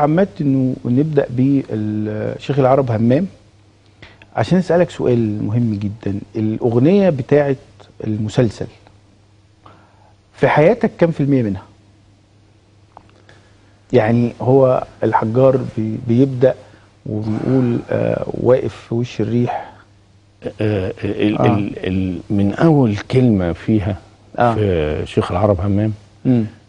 تعمدت إنه نبدأ بالشيخ العرب همام. عشان أسألك سؤال مهم جدا. الأغنية بتاعه المسلسل في حياتك كم في المية منها؟ يعني هو الحجار بي بيبدأ وبيقول آه واقف في وش الريح. آه ال آه. ال ال من أول كلمة فيها آه. في شيخ العرب همام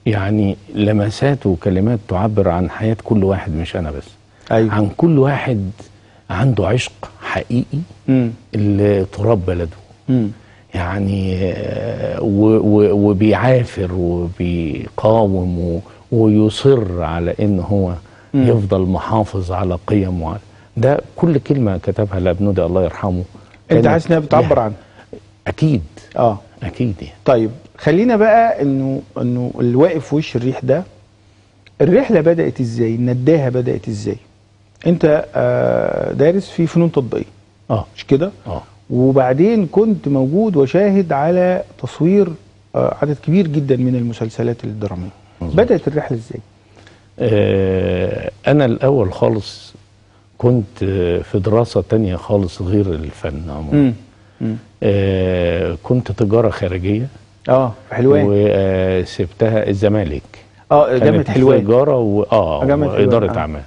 يعني لمسات وكلمات تعبر عن حياة كل واحد مش أنا بس. أيوه. عن كل واحد عنده عشق حقيقي لتراب بلده. امم يعني آه، وبيعافر وبيقاوم ويصر على إن هو مم. يفضل محافظ على قيم وعلى ده كل كلمة كتبها لابنودي الله يرحمه. أنت حاسس إنها بتعبر عنه أكيد. آه. أكيد يعني. طيب خلينا بقى إنه إنه اللي واقف وش الريح ده الرحلة بدأت إزاي؟ النداهة بدأت إزاي؟ أنت آه، دارس في فنون تطبيقيه آه. مش كده؟ آه. وبعدين كنت موجود وشاهد على تصوير آه، عدد كبير جدا من المسلسلات الدرامية. مظبوط. بدأت الرحلة إزاي؟ آه، أنا الأول خالص كنت آه، في دراسة تانية خالص غير الفن عموما. آه، كنت تجارة خارجية. آه في حلوان. وسبتها الزمالك. آه جامعة حلوان. تجارة و... آه جامعة حلوان، وإدارة آه. اعمال